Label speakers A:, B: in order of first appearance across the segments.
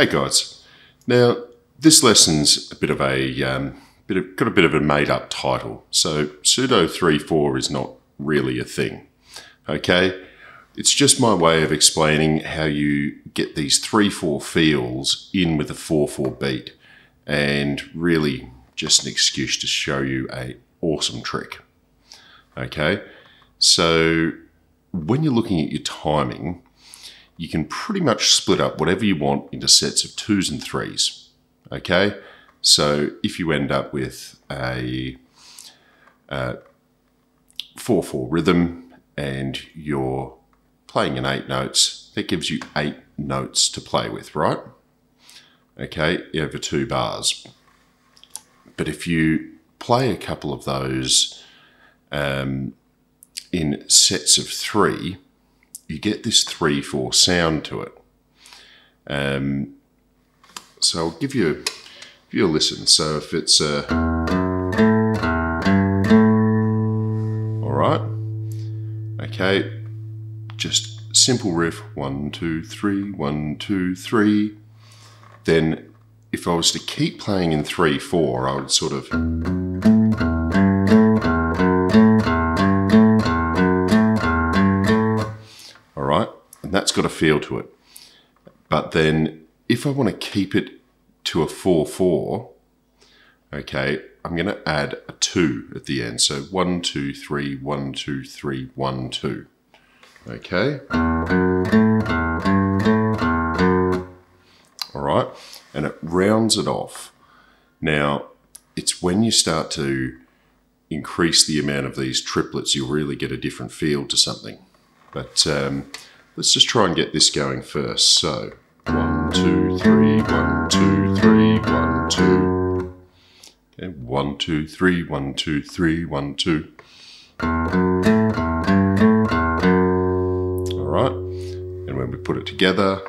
A: Hey guys, now this lesson's a bit of a um, bit of, got a bit of a made up title. So pseudo three four is not really a thing. Okay, it's just my way of explaining how you get these three four feels in with a four four beat, and really just an excuse to show you a awesome trick. Okay, so when you're looking at your timing, you can pretty much split up whatever you want into sets of twos and threes. Okay, so if you end up with a, 4 4 rhythm and you're playing in eight notes, that gives you eight notes to play with, right? Okay, over two bars. But if you play a couple of those um, in sets of three, you get this 3 4 sound to it. Um, so I'll give you, give you a listen. So if it's a. All right. Okay. Just simple riff one, two, three, one, two, three. Then if I was to keep playing in 3 4, I would sort of. That's got a feel to it. But then if I want to keep it to a 4 4, okay, I'm going to add a 2 at the end. So 1, 2, 3, 1, 2, 3, 1, 2. Okay. All right. And it rounds it off. Now, it's when you start to increase the amount of these triplets, you'll really get a different feel to something. But um, let's just try and get this going first. So, one, two, three, one, two, three, one, two. Okay, one, two, three, one, two, three, one, two. All right. And when we put it together,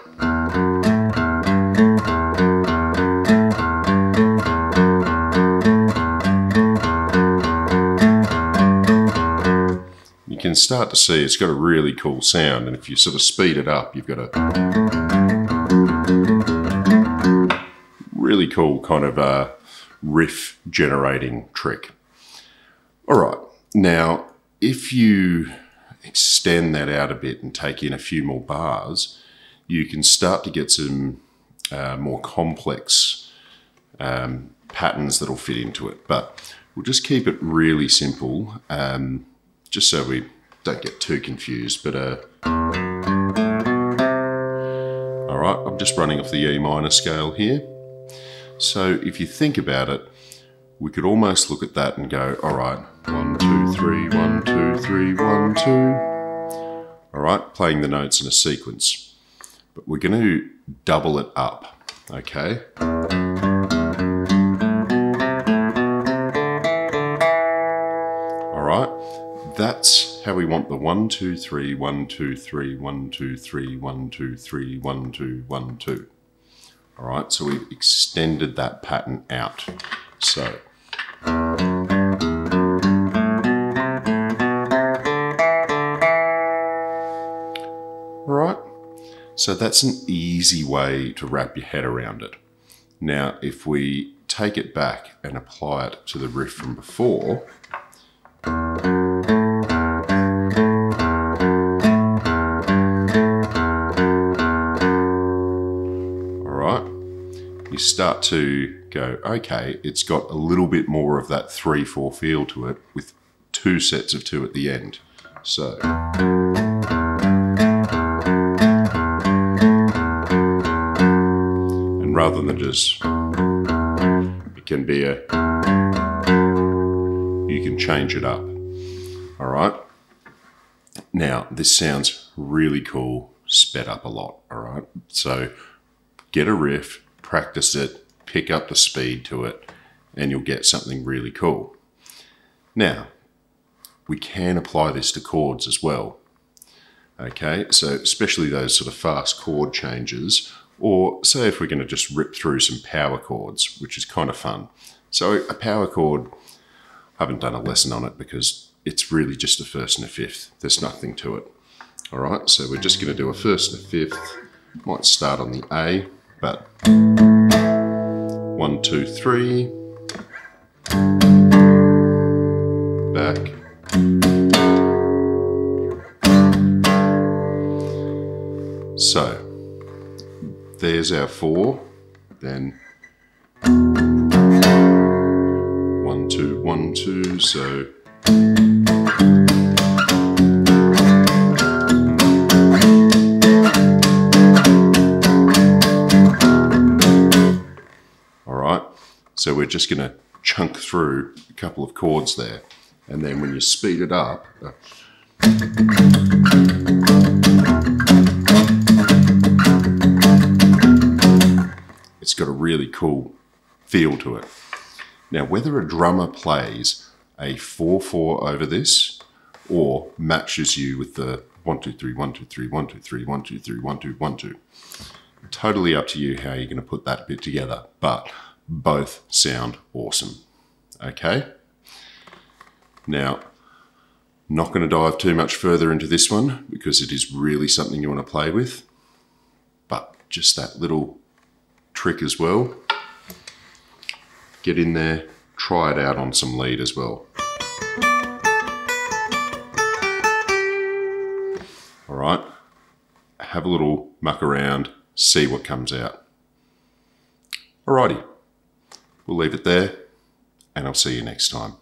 A: can start to see it's got a really cool sound. And if you sort of speed it up, you've got a really cool kind of uh, riff generating trick. All right, now if you extend that out a bit and take in a few more bars, you can start to get some uh, more complex um, patterns that'll fit into it. But we'll just keep it really simple, um, just so we don't get too confused. But uh, all right, I'm just running off the E minor scale here. So if you think about it, we could almost look at that and go, all right, one, two, three, one, two, three, one, two. All right, playing the notes in a sequence. But we're going to double it up, okay? How we want the one, two, three, one, two, three, one, two, three, one, two, three, one, two, one, two. All right, so we've extended that pattern out. So. All right, so that's an easy way to wrap your head around it. Now, if we take it back and apply it to the riff from before, start to go, okay, it's got a little bit more of that 3 4 feel to it with two sets of two at the end. So. And rather than just, it can be a, you can change it up. All right. Now, this sounds really cool, sped up a lot. All right. So get a riff, practice it, pick up the speed to it, and you'll get something really cool. Now, we can apply this to chords as well. Okay, so especially those sort of fast chord changes, or say if we're going to just rip through some power chords, which is kind of fun. So a power chord, I haven't done a lesson on it because it's really just a first and a fifth. There's nothing to it. All right, so we're just going to do a first and a fifth. Might start on the A, but one, two, three, back. So there's our four, then. One, two, one, two, so so we're just going to chunk through a couple of chords there. And then when you speed it up, uh, it's got a really cool feel to it. Now, whether a drummer plays a 4 4 over this or matches you with the 1 2 3 1 2 3 1 2 3 1 2 3 1 2 1 2, totally up to you how you're going to put that bit together, but both sound awesome. Okay? Now, not going to dive too much further into this one because it is really something you want to play with, but just that little trick as well. Get in there, try it out on some lead as well. All right, have a little muck around, see what comes out. Alrighty, we'll leave it there, and I'll see you next time.